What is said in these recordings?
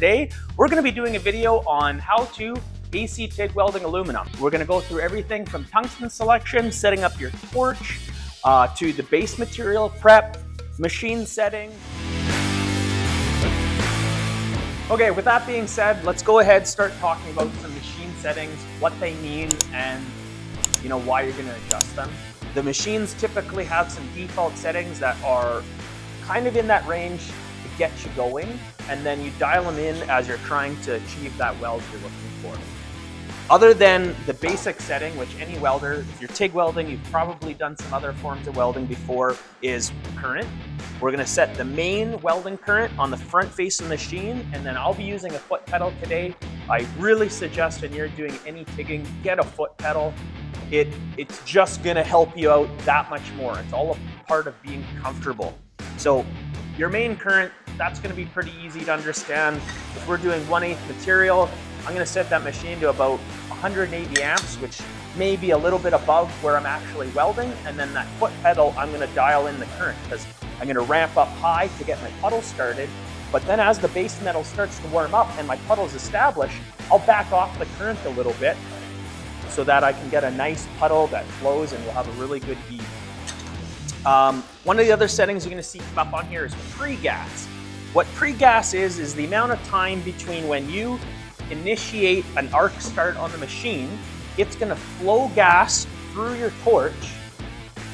Today, we're going to be doing a video on how to AC TIG welding aluminum. We're going to go through everything from tungsten selection, setting up your torch, uh, to the base material prep, machine setting. Okay, with that being said, let's go ahead start talking about some machine settings, what they mean, and you know why you're going to adjust them. The machines typically have some default settings that are kind of in that range to get you going, and then you dial them in as you're trying to achieve that weld you're looking for. Other than the basic setting, which any welder, if you're TIG welding, you've probably done some other forms of welding before, is current. We're gonna set the main welding current on the front face of the machine, and then I'll be using a foot pedal today. I really suggest when you're doing any TIGging, get a foot pedal. It, it's just gonna help you out that much more. It's all a part of being comfortable. So your main current, that's gonna be pretty easy to understand. If we're doing 1 8 material, I'm gonna set that machine to about 180 amps, which may be a little bit above where I'm actually welding. And then that foot pedal, I'm gonna dial in the current because I'm gonna ramp up high to get my puddle started. But then as the base metal starts to warm up and my puddle's established, I'll back off the current a little bit so that I can get a nice puddle that flows and will have a really good heat. Um, one of the other settings you're gonna see come up on here is pre-gas. What pre-gas is, is the amount of time between when you initiate an arc start on the machine, it's gonna flow gas through your torch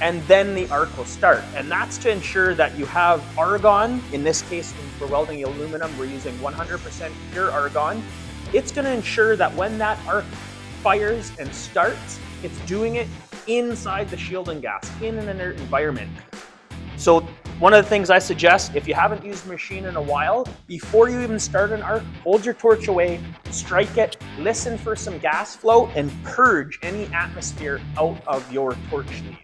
and then the arc will start. And that's to ensure that you have argon. In this case, for welding aluminum, we're using 100% pure argon. It's gonna ensure that when that arc fires and starts, it's doing it inside the shielding gas, in an inert environment. So one of the things I suggest, if you haven't used machine in a while, before you even start an arc, hold your torch away, strike it, listen for some gas flow, and purge any atmosphere out of your torch sleeve.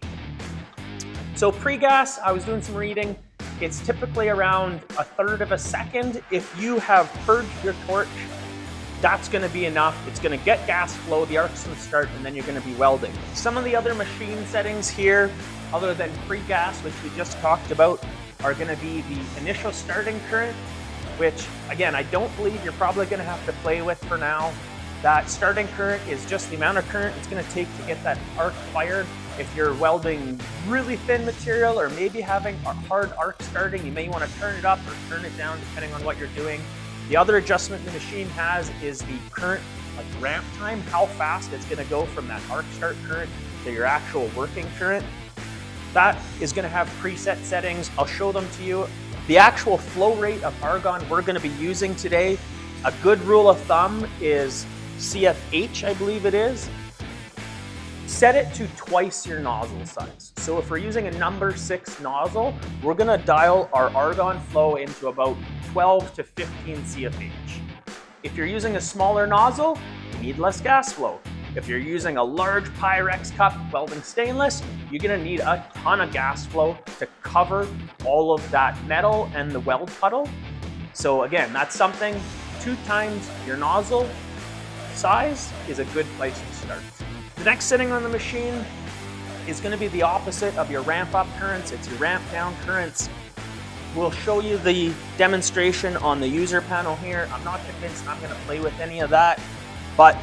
So pre-gas, I was doing some reading, it's typically around a third of a second. If you have purged your torch that's gonna be enough. It's gonna get gas flow, the arc's gonna start, and then you're gonna be welding. Some of the other machine settings here, other than pre-gas, which we just talked about, are gonna be the initial starting current, which again, I don't believe you're probably gonna have to play with for now. That starting current is just the amount of current it's gonna take to get that arc fired. If you're welding really thin material or maybe having a hard arc starting, you may wanna turn it up or turn it down depending on what you're doing. The other adjustment the machine has is the current like ramp time, how fast it's gonna go from that arc start current to your actual working current. That is gonna have preset settings. I'll show them to you. The actual flow rate of argon we're gonna be using today, a good rule of thumb is CFH, I believe it is. Set it to twice your nozzle size. So if we're using a number six nozzle, we're gonna dial our argon flow into about 12 to 15 CFH. If you're using a smaller nozzle, you need less gas flow. If you're using a large Pyrex cup welding stainless, you're gonna need a ton of gas flow to cover all of that metal and the weld puddle. So again, that's something, two times your nozzle size is a good place to start. The next setting on the machine is gonna be the opposite of your ramp up currents. It's your ramp down currents. We'll show you the demonstration on the user panel here. I'm not convinced I'm gonna play with any of that, but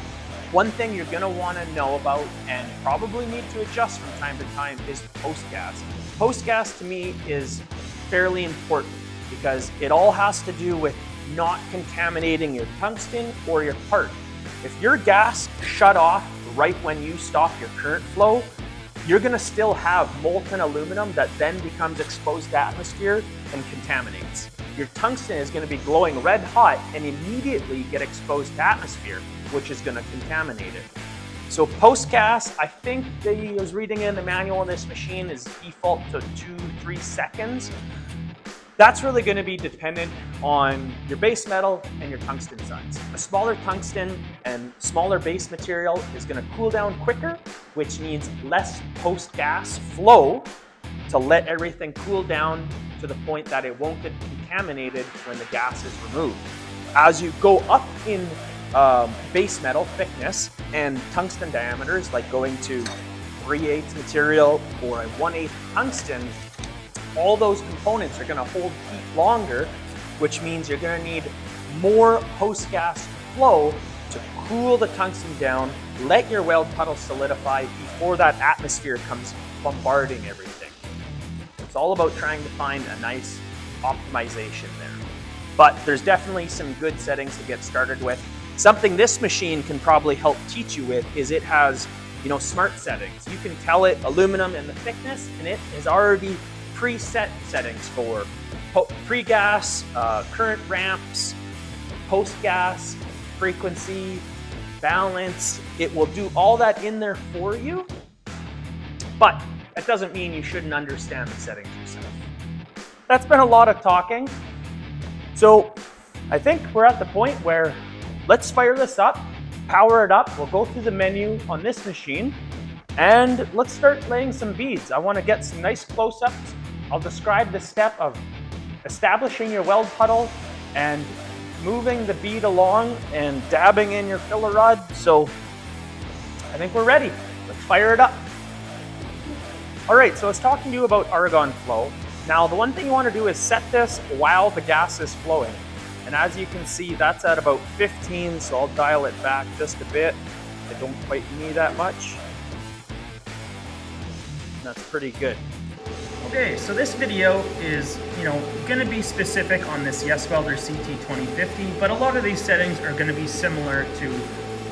one thing you're gonna wanna know about and probably need to adjust from time to time is post-gas. Post-gas to me is fairly important because it all has to do with not contaminating your tungsten or your part. If your gas shut off right when you stop your current flow, you're gonna still have molten aluminum that then becomes exposed to atmosphere and contaminates. Your tungsten is gonna be glowing red hot and immediately get exposed to atmosphere, which is gonna contaminate it. So post-gas, I think the, I was reading in the manual on this machine is default to two, three seconds. That's really going to be dependent on your base metal and your tungsten size. A smaller tungsten and smaller base material is going to cool down quicker, which needs less post-gas flow to let everything cool down to the point that it won't get contaminated when the gas is removed. As you go up in um, base metal thickness and tungsten diameters, like going to 3 8 material or a 1 8 tungsten, all those components are gonna hold heat longer, which means you're gonna need more post-gas flow to cool the tungsten down, let your weld puddle solidify before that atmosphere comes bombarding everything. It's all about trying to find a nice optimization there. But there's definitely some good settings to get started with. Something this machine can probably help teach you with is it has, you know, smart settings. You can tell it aluminum and the thickness, and it has already preset settings for pre-gas, uh, current ramps, post-gas, frequency, balance. It will do all that in there for you, but that doesn't mean you shouldn't understand the settings yourself. That's been a lot of talking. So I think we're at the point where let's fire this up, power it up. We'll go through the menu on this machine and let's start laying some beads. I wanna get some nice close-ups. I'll describe the step of establishing your weld puddle and moving the bead along and dabbing in your filler rod. So I think we're ready. Let's fire it up. All right, so I was talking to you about argon flow. Now, the one thing you want to do is set this while the gas is flowing. And as you can see, that's at about 15, so I'll dial it back just a bit. I don't quite need that much. That's pretty good. Okay, so this video is, you know, going to be specific on this YesWelder CT2050, but a lot of these settings are going to be similar to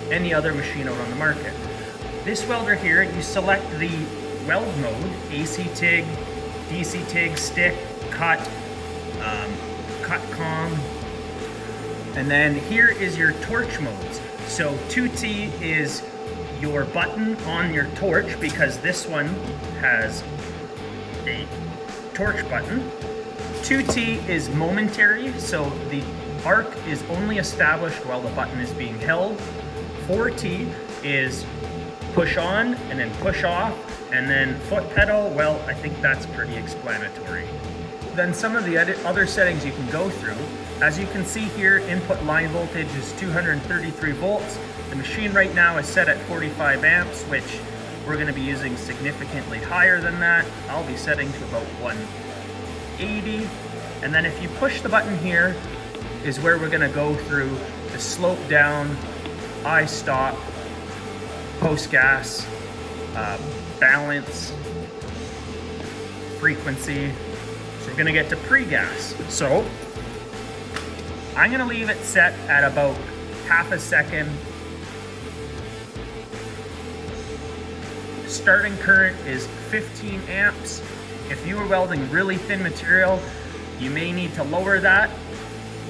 any other machine out on the market. This welder here, you select the weld mode, AC TIG, DC TIG, stick, cut, um, cut com, and then here is your torch modes. So 2T is your button on your torch because this one has a torch button. 2T is momentary, so the arc is only established while the button is being held. 4T is push on and then push off, and then foot pedal, well, I think that's pretty explanatory. Then some of the other settings you can go through. As you can see here, input line voltage is 233 volts. The machine right now is set at 45 amps, which we're going to be using significantly higher than that. I'll be setting to about 180. And then if you push the button here, is where we're going to go through the slope down, I stop, post gas, uh, balance, frequency. So we're going to get to pre-gas. So I'm going to leave it set at about half a second starting current is 15 amps. If you are welding really thin material, you may need to lower that.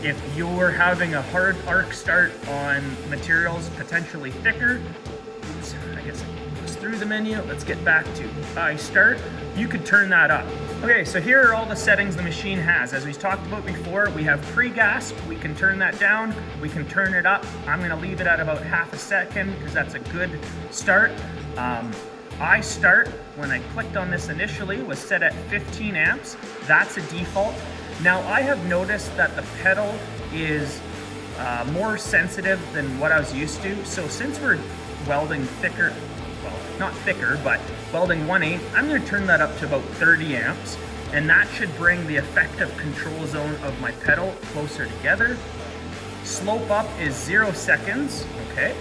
If you're having a hard arc start on materials potentially thicker, oops, I guess it through the menu. Let's get back to I start. You could turn that up. Okay, so here are all the settings the machine has. As we talked about before, we have pre-gas. We can turn that down. We can turn it up. I'm gonna leave it at about half a second because that's a good start. Um, I start, when I clicked on this initially, was set at 15 amps. That's a default. Now I have noticed that the pedal is uh, more sensitive than what I was used to. So since we're welding thicker, well, not thicker, but welding 1 8, I'm gonna turn that up to about 30 amps. And that should bring the effective control zone of my pedal closer together. Slope up is zero seconds, okay?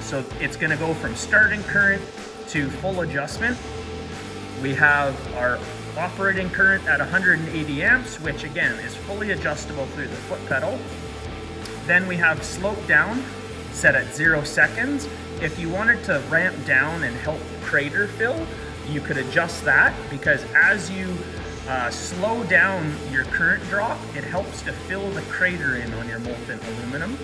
So it's gonna go from starting current to full adjustment. We have our operating current at 180 amps, which again is fully adjustable through the foot pedal. Then we have slope down set at zero seconds. If you wanted to ramp down and help crater fill, you could adjust that because as you uh, slow down your current drop, it helps to fill the crater in on your molten aluminum.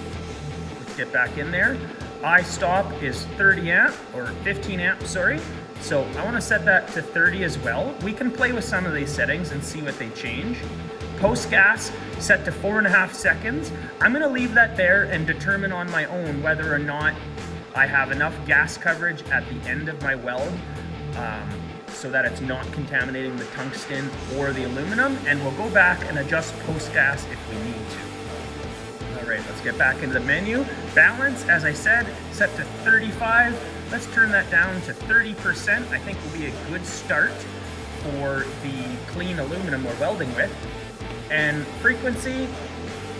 Let's get back in there. I stop is 30 amp, or 15 amp, sorry. So I wanna set that to 30 as well. We can play with some of these settings and see what they change. Post gas set to four and a half seconds. I'm gonna leave that there and determine on my own whether or not I have enough gas coverage at the end of my weld um, so that it's not contaminating the tungsten or the aluminum. And we'll go back and adjust post gas if we need to. Right, let's get back into the menu. Balance, as I said, set to 35. Let's turn that down to 30%. I think will be a good start for the clean aluminum we're welding with. And frequency,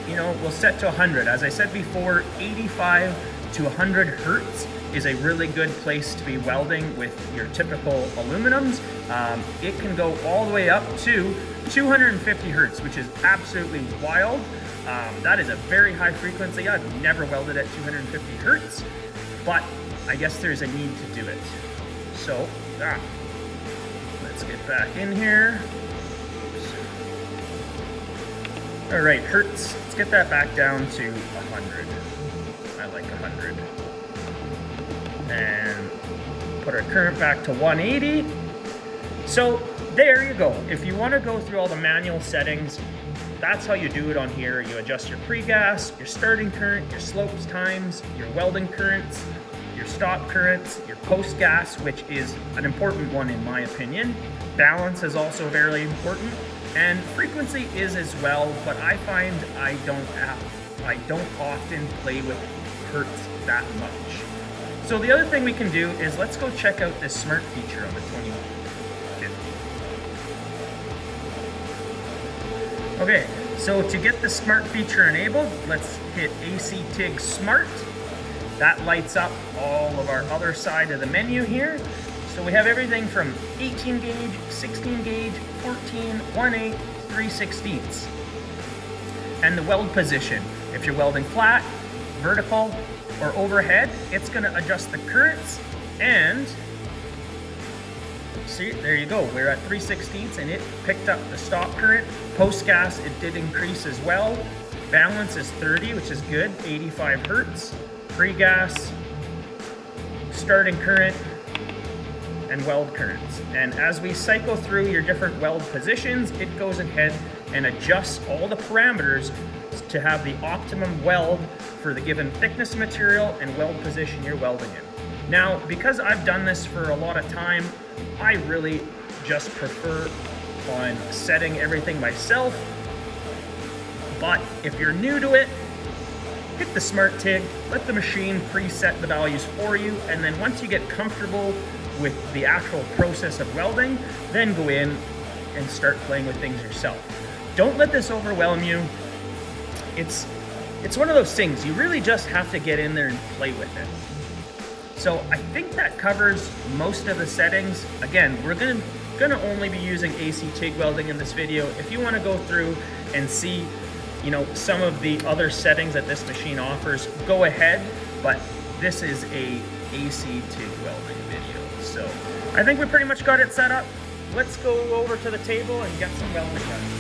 you know, we'll set to 100. As I said before, 85 to 100 hertz is a really good place to be welding with your typical aluminums. Um, it can go all the way up to 250 hertz, which is absolutely wild. Um, that is a very high frequency. I've never welded at 250 hertz, but I guess there's a need to do it. So, ah, let's get back in here. All right, hertz, let's get that back down to 100. I like 100. And put our current back to 180. So there you go. If you want to go through all the manual settings, that's how you do it on here. You adjust your pre-gas, your starting current, your slopes times, your welding currents, your stop currents, your post-gas, which is an important one in my opinion. Balance is also very important, and frequency is as well, but I find I don't I don't often play with hertz that much. So the other thing we can do is let's go check out this smart feature on the 20 Okay, so to get the smart feature enabled, let's hit AC TIG Smart. That lights up all of our other side of the menu here. So we have everything from 18 gauge, 16 gauge, 14, 1 8, 3 16 And the weld position. If you're welding flat, vertical, or overhead, it's gonna adjust the currents and see, there you go. We're at 3 16ths and it picked up the stop current. Post gas, it did increase as well. Balance is 30, which is good, 85 Hertz. Pre-gas, starting current, and weld currents. And as we cycle through your different weld positions, it goes ahead and adjusts all the parameters to have the optimum weld for the given thickness material and weld position you're welding in. Now, because I've done this for a lot of time, I really just prefer on setting everything myself. But if you're new to it, hit the Smart TIG, let the machine preset the values for you, and then once you get comfortable with the actual process of welding, then go in and start playing with things yourself. Don't let this overwhelm you. It's, it's one of those things, you really just have to get in there and play with it. So I think that covers most of the settings. Again, we're gonna, gonna only be using AC TIG welding in this video. If you wanna go through and see you know, some of the other settings that this machine offers, go ahead, but this is a AC TIG welding video. So I think we pretty much got it set up. Let's go over to the table and get some welding done.